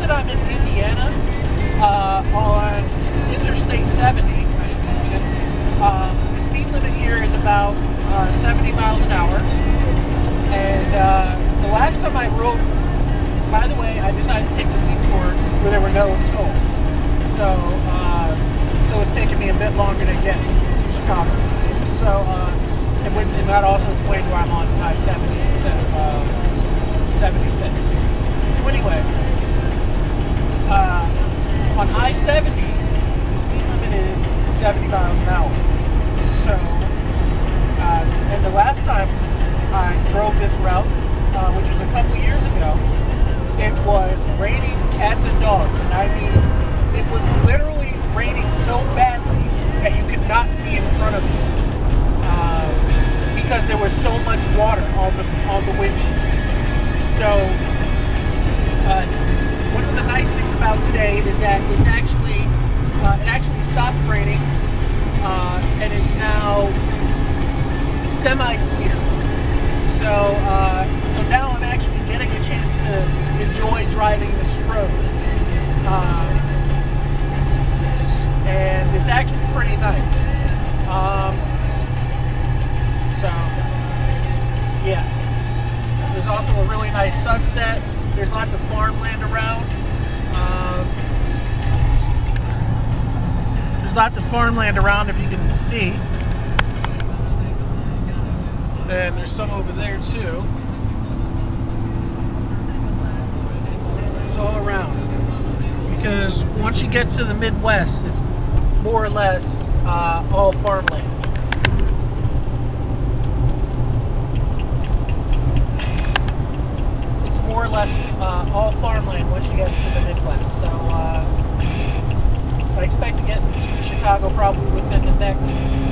that I'm in Indiana, uh, on Interstate 70, I should mention, um, the speed limit here is about uh, 70 miles an hour. And uh, the last time I rode, by the way, I decided to take the detour where there were no tolls. So, uh, so it's taking me a bit longer to get to Chicago. So, uh, and, with, and that also explains why I'm on I-70 instead of uh, 76. So anyway, uh, on I-70, the speed limit is 70 miles an hour. So, uh, and the last time I drove this route, uh, which was a couple years ago, it was raining cats and dogs, and I mean, it was literally raining so badly that you could not see in front of you uh, because there was so much water on the on the windshield. That it's actually uh, it actually stopped raining uh, and it's now semi-clear. So, uh, so now I'm actually getting a chance to enjoy driving this road. Uh, and it's actually pretty nice. Um, so, yeah. There's also a really nice sunset. There's lots of farmland around. Um, lots of farmland around if you can see. And there's some over there too. It's all around. Because once you get to the Midwest, it's more or less uh, all farmland. It's more or less uh, all farmland once you get to the Midwest. So uh, I expect to get to Chicago probably within the next